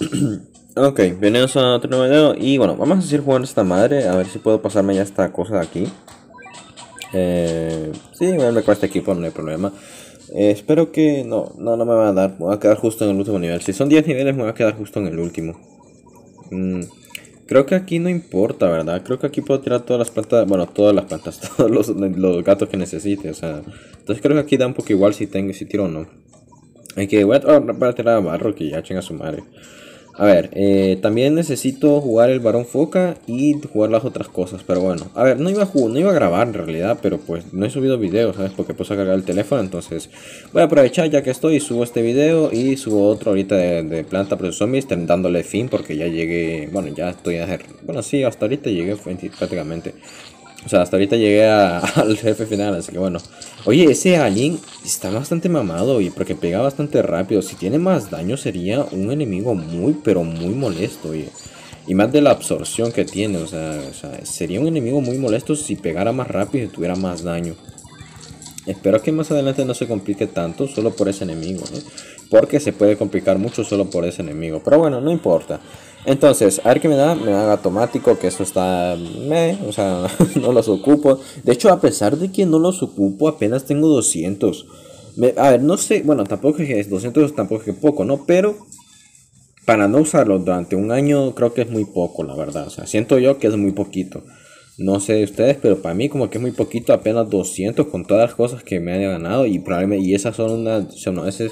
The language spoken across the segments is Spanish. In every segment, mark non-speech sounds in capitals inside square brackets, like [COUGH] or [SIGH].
[CLEARS THROAT] ok, bienvenidos a otro nuevo video y bueno, vamos a seguir jugando esta madre, a ver si puedo pasarme ya esta cosa de aquí. Eh, sí, me cuesta equipo, no hay problema. Eh, espero que no, no, no me va a dar, me voy a quedar justo en el último nivel. Si son 10 niveles me voy a quedar justo en el último. Mm, creo que aquí no importa, ¿verdad? Creo que aquí puedo tirar todas las plantas, bueno, todas las plantas, [LAUGHS] todos los, los gatos que necesite, o sea. Entonces creo que aquí da un poco igual si tengo, si tiro o no. Hay que voy a, tirar a barro que ya chinga su madre. A ver, eh, también necesito jugar el varón foca y jugar las otras cosas, pero bueno. A ver, no iba a, no iba a grabar en realidad, pero pues no he subido videos, ¿sabes? Porque puse a cargar el teléfono, entonces voy a aprovechar ya que estoy subo este video y subo otro ahorita de, planta pro zombies, dándole fin porque ya llegué, bueno, ya estoy a hacer, bueno, sí, hasta ahorita llegué prácticamente. O sea, hasta ahorita llegué [LAUGHS] al jefe final, así que bueno. Oye, ese alien está bastante mamado y porque pega bastante rápido. Si tiene más daño sería un enemigo muy, pero muy molesto, oye. Y más de la absorción que tiene, o sea, sería un enemigo muy molesto si pegara más rápido y tuviera más daño. Espero que más adelante no se complique tanto solo por ese enemigo, ¿no? Porque se puede complicar mucho solo por ese enemigo. Pero bueno, no importa. Entonces, a ver qué me da, me da automático, que eso está, me, o sea, [LAUGHS] no los ocupo. De hecho, a pesar de que no los ocupo, apenas tengo 200. a ver, no sé, bueno, tampoco es 200, tampoco es poco, ¿no? Pero para no usarlo durante un año, creo que es muy poco, la verdad. O sea, siento yo que es muy poquito. No sé de ustedes, pero para mí como que es muy poquito, apenas 200 con todas las cosas que me han ganado y probablemente y esas son una, sea, no, ese,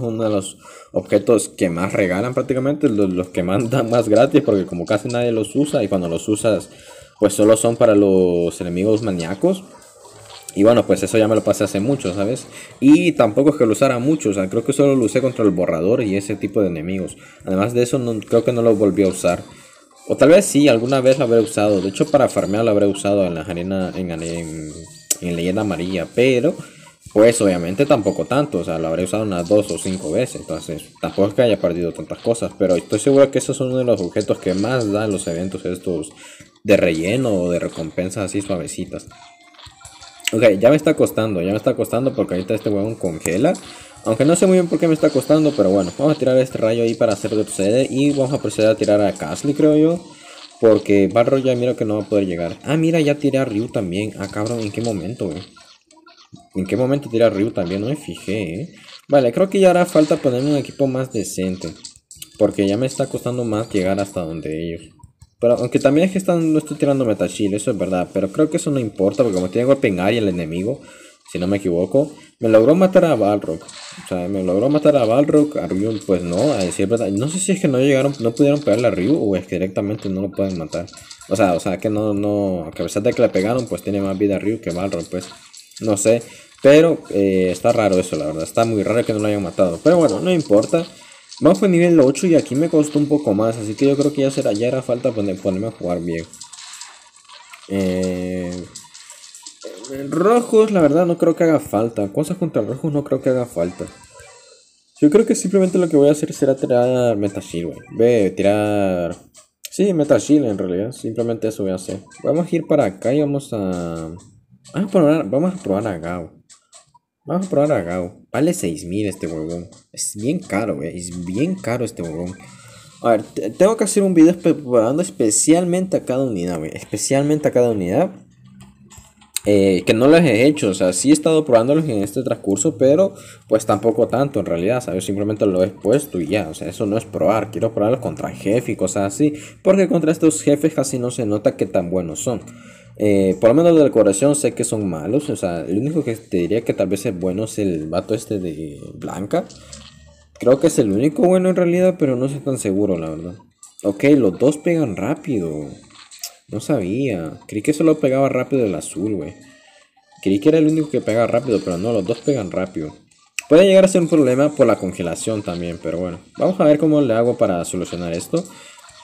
uno de los objetos que más regalan prácticamente, los, los que mandan más gratis porque como casi nadie los usa y cuando los usas pues solo son para los enemigos maníacos. Y bueno, pues eso ya me lo pasé hace mucho, ¿sabes? Y tampoco es que lo usara mucho, o sea, creo que solo lo usé contra el borrador y ese tipo de enemigos. Además de eso, no, creo que no lo volví a usar. O tal vez sí, alguna vez lo habré usado. De hecho, para farmear lo habré usado en la arena, en, en, leyenda amarilla. Pero, pues obviamente tampoco tanto. O sea, lo habré usado unas dos o cinco veces. Entonces, tampoco es que haya perdido tantas cosas. Pero estoy seguro que esos son uno de los objetos que más dan los eventos estos de relleno o de recompensas así suavecitas. Ok, ya me está costando, ya me está costando porque ahorita este huevón congela. Aunque no sé muy bien por qué me está costando, pero bueno, vamos a tirar este rayo ahí para hacer retroceder. Y vamos a proceder a tirar a Casly, creo yo. Porque Barro ya miro que no va a poder llegar. Ah, mira, ya tiré a Ryu también. Ah, cabrón, ¿en qué momento, güey? ¿En qué momento tiré a Ryu también? No me fijé, ¿eh? Vale, creo que ya hará falta ponerme un equipo más decente. Porque ya me está costando más llegar hasta donde ellos. Pero aunque también es que están, no estoy tirando Metachil, eso es verdad. Pero creo que eso no importa porque como tiene golpe en área el enemigo, si no me equivoco, me logró matar a Balrog. O sea, me logró matar a Balrog, a Ryu, pues no, a decir verdad. No sé si es que no llegaron, no pudieron pegarle a Ryu o es que directamente no lo pueden matar. O sea, o sea, que no, no, a pesar de que le pegaron, pues tiene más vida Ryu que Balrog, pues. No sé, pero eh, está raro eso, la verdad. Está muy raro que no lo hayan matado. Pero bueno, no importa. Vamos por nivel 8 y aquí me costó un poco más, así que yo creo que ya será, ya era falta ponerme a jugar bien. Eh, Rojos, la verdad, no creo que haga falta. Cosas contra rojos no creo que haga falta. Yo creo que simplemente lo que voy a hacer será tirar Metashield, güey. Ve, tirar... Sí, Metashield en realidad. Simplemente eso voy a hacer. Vamos a ir para acá y vamos a... Vamos a probar, vamos a, probar a Gao. Vamos a probar a Gao. Vale 6000 este huevón. Es bien caro, güey. Es bien caro este huevón. A ver, tengo que hacer un video preparando especialmente a cada unidad, güey. Especialmente a cada unidad. Eh, que no los he hecho, o sea, sí he estado probándolos en este transcurso, pero pues tampoco tanto en realidad, ¿sabes? Simplemente lo he puesto y ya, o sea, eso no es probar, quiero probarlos contra jefe y cosas así, porque contra estos jefes casi no se nota que tan buenos son. Eh, por lo menos de decoración sé que son malos, o sea, el único que te diría que tal vez es bueno es el vato este de Blanca. Creo que es el único bueno en realidad, pero no estoy tan seguro, la verdad. Ok, los dos pegan rápido. No sabía. Creí que solo pegaba rápido el azul, güey. Creí que era el único que pegaba rápido, pero no, los dos pegan rápido. Puede llegar a ser un problema por la congelación también, pero bueno. Vamos a ver cómo le hago para solucionar esto.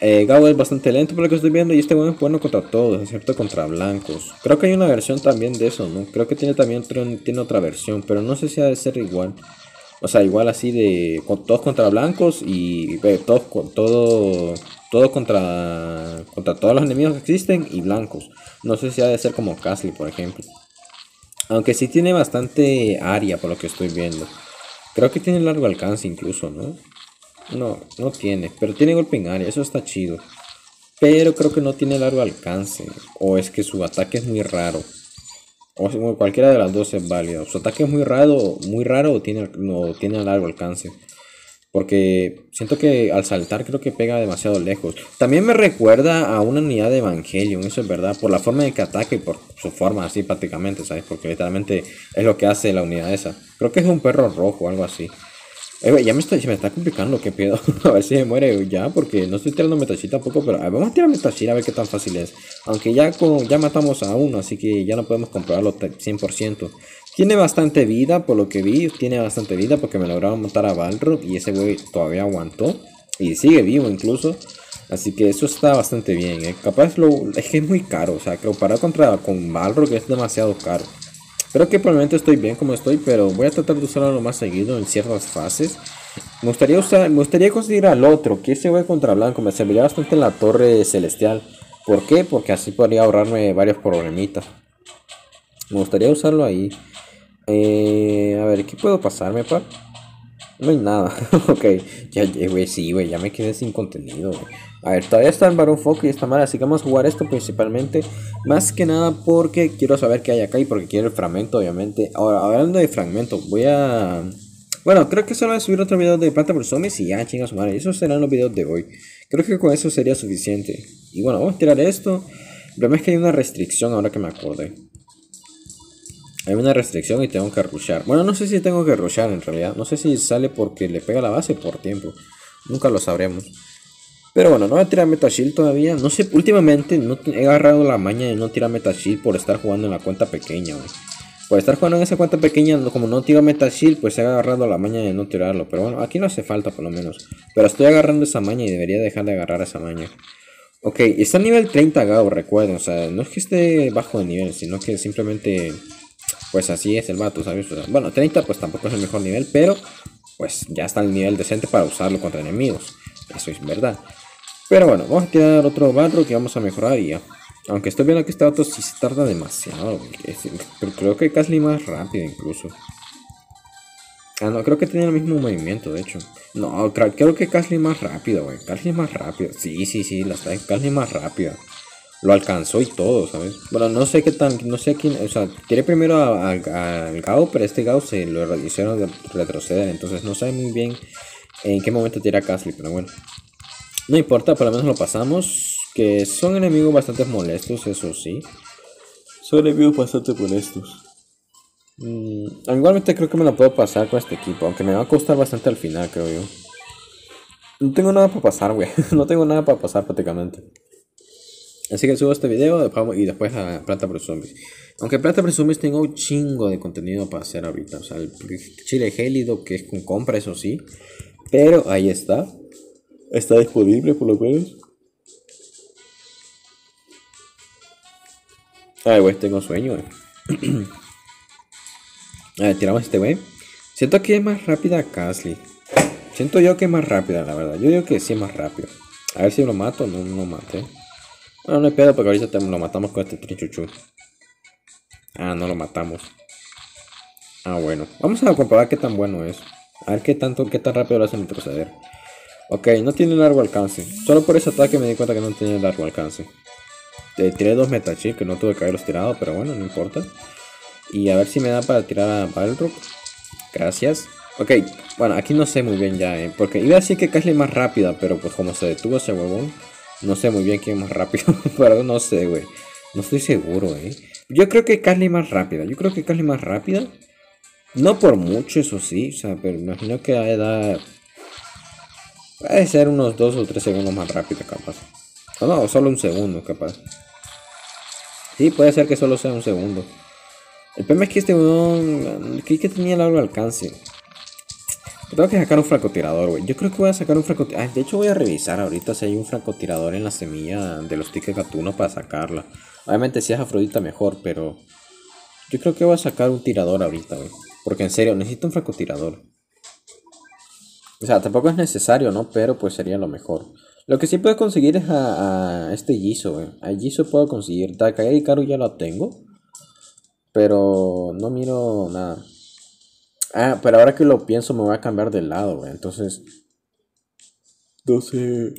Eh, Gao es bastante lento por lo que estoy viendo y este bueno es bueno contra todos, excepto contra blancos. Creo que hay una versión también de eso, ¿no? Creo que tiene también tiene otra versión, pero no sé si ha de ser igual. O sea, igual así de con, todos contra blancos y todos con todo todo contra, contra todos los enemigos que existen y blancos. No sé si ha de ser como Castle, por ejemplo. Aunque sí tiene bastante área por lo que estoy viendo. Creo que tiene largo alcance incluso, ¿no? No, no tiene. Pero tiene golpe en área. Eso está chido. Pero creo que no tiene largo alcance. O es que su ataque es muy raro. O cualquiera de las dos es válida. Su ataque es muy raro, muy raro o tiene, no, tiene largo alcance. Porque siento que al saltar creo que pega demasiado lejos. También me recuerda a una unidad de Evangelion, eso es verdad. Por la forma de que ataca y por su forma así prácticamente, ¿sabes? Porque literalmente es lo que hace la unidad esa. Creo que es un perro rojo o algo así. Eh, ya me está, se me está complicando, qué pedo. [LAUGHS] a ver si me muere ya, porque no estoy tirando Metashi tampoco, pero vamos a tirar Metashi a ver qué tan fácil es. Aunque ya, con, ya matamos a uno, así que ya no podemos comprobarlo 100%. Tiene bastante vida, por lo que vi, tiene bastante vida porque me lograron matar a Balrog y ese güey todavía aguantó. Y sigue vivo incluso. Así que eso está bastante bien. ¿eh? Capaz lo, es que es muy caro. O sea, comparar contra con Balrog es demasiado caro. Creo que probablemente estoy bien como estoy, pero voy a tratar de usarlo más seguido en ciertas fases. Me gustaría usar, me gustaría conseguir al otro, que ese güey contra blanco me serviría bastante en la torre celestial. ¿Por qué? Porque así podría ahorrarme varios problemitas. Me gustaría usarlo ahí. Eh, a ver, ¿qué puedo pasarme, pa? No hay nada. [LAUGHS] ok, ya, güey, sí, güey, ya me quedé sin contenido, A ver, todavía está el Baron Foco y está mal, así que vamos a jugar esto principalmente. Más que nada porque quiero saber qué hay acá y porque quiero el fragmento, obviamente. Ahora, hablando de fragmento, voy a... Bueno, creo que solo voy a subir otro video de Planta por Zombies y ya, chingas madre. Esos serán los videos de hoy. Creo que con eso sería suficiente. Y bueno, vamos a tirar esto. El problema es que hay una restricción ahora que me acordé. Hay una restricción y tengo que rushar. Bueno, no sé si tengo que rushar en realidad. No sé si sale porque le pega la base por tiempo. Nunca lo sabremos. Pero bueno, no voy a tirar Shield todavía. No sé, últimamente no he agarrado la maña de no tirar Shield por estar jugando en la cuenta pequeña, Por estar jugando en esa cuenta pequeña, como no tiro Shield, pues he agarrado la maña de no tirarlo. Pero bueno, aquí no hace falta por lo menos. Pero estoy agarrando esa maña y debería dejar de agarrar esa maña. Ok, está a nivel 30 Gao, recuerden. O sea, no es que esté bajo de nivel, sino que simplemente pues así es el vato, ¿sabes? bueno, 30 pues tampoco es el mejor nivel, pero pues ya está el nivel decente para usarlo contra enemigos. Eso es verdad. Pero bueno, vamos a tirar otro barro que vamos a mejorar y ya. Aunque estoy viendo que este vato sí se tarda demasiado. Pero creo que casi más rápido incluso. Ah, no, creo que tiene el mismo movimiento, de hecho. No, creo que casi más rápido, güey. Casi más rápido. Sí, sí, sí, la está casi más rápida lo alcanzó y todo, ¿sabes? Bueno, no sé qué tan, no sé quién, o sea, quiere primero al Gao, pero este Gao se lo hicieron retroceder, entonces no sabe muy bien en qué momento tira Casly, pero bueno. No importa, por lo menos lo pasamos, que son enemigos bastante molestos, eso sí. Son enemigos bastante molestos. Mm, igualmente creo que me lo puedo pasar con este equipo, aunque me va a costar bastante al final, creo yo. No tengo nada para pasar, güey. [LAUGHS] no tengo nada para pasar prácticamente. Así que subo este video y después a Planta por Zombies. Aunque Planta por Zombies tengo un chingo de contenido para hacer ahorita. O sea, el chile gélido que es con compra, eso sí. Pero ahí está. Está disponible por lo menos. Ay, güey, tengo sueño, [CLEARS THROAT] a ver, tiramos este güey. Siento que es más rápida Casly. Siento yo que es más rápida, la verdad. Yo digo que sí es más rápido. A ver si lo mato. No, no maté. Bueno, no hay pedo porque ahorita lo matamos con este trichuchu. Ah, no lo matamos. Ah, bueno. Vamos a comprobar qué tan bueno es. A ver qué tanto, qué tan rápido lo hace retroceder. Ok, no tiene largo alcance. Solo por ese ataque me di cuenta que no tiene largo alcance. Eh, tiré dos Metachip que no tuve que haberlos tirado, pero bueno, no importa. Y a ver si me da para tirar a Balrog. Gracias. Ok, bueno, aquí no sé muy bien ya, eh, porque iba a decir que Casly es más rápida, pero pues como se detuvo ese huevón, no sé muy bien quién es más rápido, [LAUGHS] pero no sé, güey. No estoy seguro, eh. Yo creo que Carly es más rápida. Yo creo que Carly es más rápida. No por mucho, eso sí. O sea, pero imagino que a edad. Puede ser unos 2 o 3 segundos más rápida, capaz. O no, solo un segundo, capaz. Sí, puede ser que solo sea un segundo. El problema es que este weón. que tenía largo alcance. Tengo que sacar un francotirador, güey. Yo creo que voy a sacar un francotirador. de hecho voy a revisar ahorita si hay un francotirador en la semilla de los tickets gatuno para sacarla. Obviamente si es Afrodita mejor, pero... Yo creo que voy a sacar un tirador ahorita, güey. Porque en serio, necesito un francotirador. O sea, tampoco es necesario, ¿no? Pero pues sería lo mejor. Lo que sí puedo conseguir es a, este Giso, güey. A Giso puedo conseguir. Takaya y Karu ya lo tengo. Pero no miro nada. Ah, pero ahora que lo pienso me voy a cambiar de lado, güey. Entonces... 12.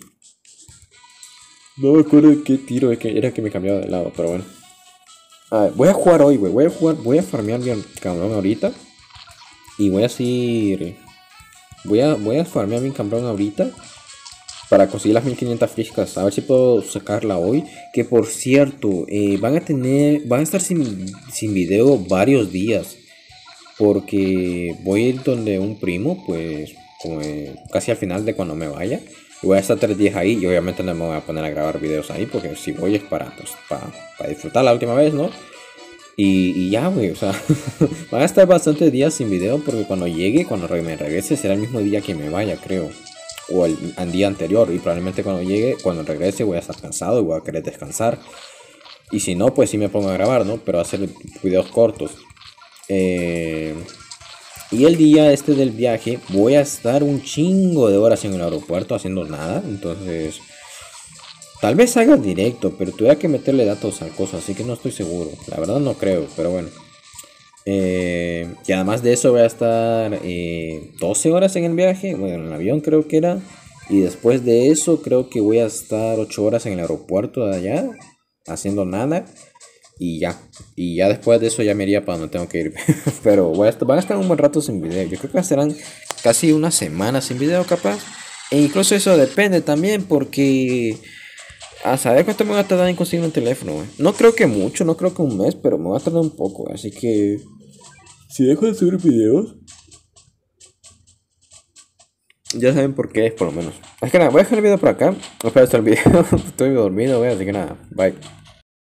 No me acuerdo qué tiro era que me cambiaba de lado, pero bueno. A ver, voy a jugar hoy, güey. Voy a jugar, voy a farmear mi cabrón ahorita. Y voy a decir. Voy a, voy a farmear mi cabrón ahorita. Para conseguir las 1500 físicas. A ver si puedo sacarla hoy. Que por cierto, eh, van a tener. Van a estar sin, sin video varios días. Porque voy a ir donde un primo, pues. Como casi al final de cuando me vaya. voy a estar tres días ahí. Y obviamente no me voy a poner a grabar videos ahí. Porque si voy es para, pues, para, para disfrutar la última vez, ¿no? Y, ya, güey, o sea, [LAUGHS] van a estar bastantes días sin video porque cuando llegue, cuando me regrese, será el mismo día que me vaya, creo. O el, día anterior. Y probablemente cuando llegue, cuando regrese, voy a estar cansado y voy a querer descansar. Y si no, pues sí me pongo a grabar, ¿no? Pero hacer videos cortos. Eh, y el día este del viaje, voy a estar un chingo de horas en el aeropuerto haciendo nada. Entonces Tal vez haga directo, pero tuviera que meterle datos al coso, así que no estoy seguro. La verdad no creo, pero bueno. Eh, y además de eso voy a estar 12 eh, horas en el viaje, bueno, en el avión creo que era. Y después de eso creo que voy a estar 8 horas en el aeropuerto de allá, haciendo nada. Y ya, y ya después de eso ya me iría para donde tengo que ir. [LAUGHS] Pero van a estar un buen rato sin video. Yo creo que serán casi una semana sin video capaz. E incluso eso depende también porque a saber cuánto me va a tardar en conseguir un teléfono, güey. No creo que mucho, no creo que un mes, pero me va a tardar un poco, así que. Si dejo de subir videos. Ya saben por qué es, por lo menos. Es que nada, voy a dejar el video por acá. Espero estar el video. [LAUGHS] Estoy dormido, güey, así que nada, bye.